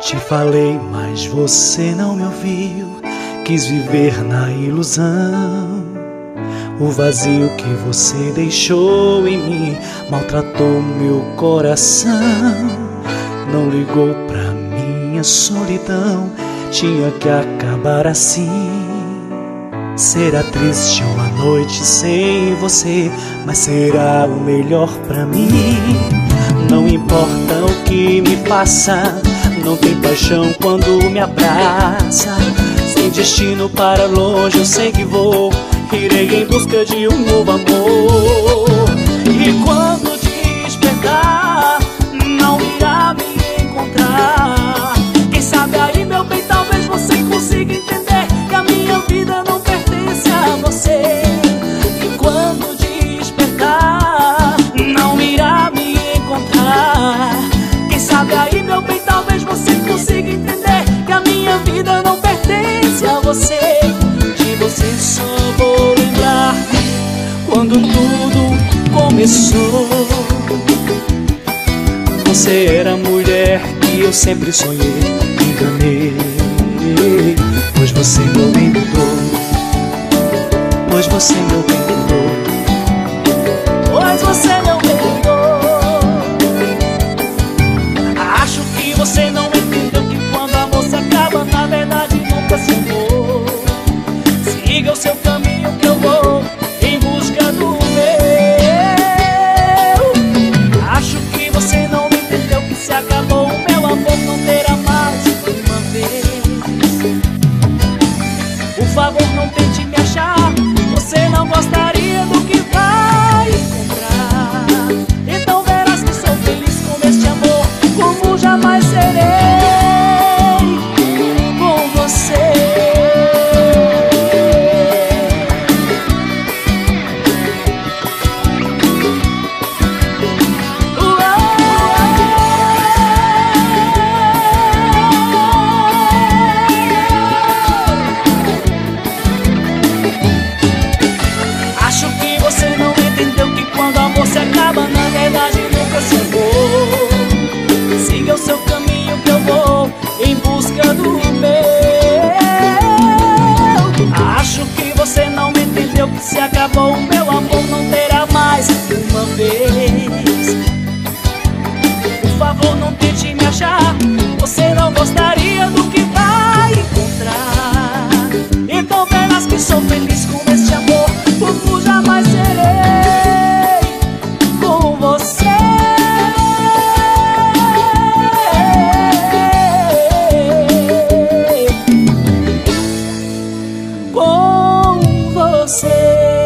Te falei, mas você não me ouviu. Quis viver na ilusão. O vazio que você deixou em mim maltratou meu coração. Não ligou pra minha solidão, tinha que acabar assim. Será triste uma noite sem você, mas será o melhor pra mim. Passa não tem paixão quando me abraça. Sem destino para longe eu sei que vou. Irei em busca de um novo amor começou. Você era a mulher que eu sempre sonhei, enganei. Pois você me mudou, pois você me mudou, você.